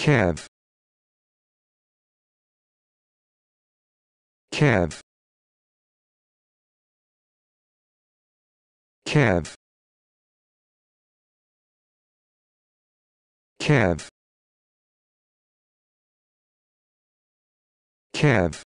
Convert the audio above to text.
Kev. Kev. Kev. Kev. Kev.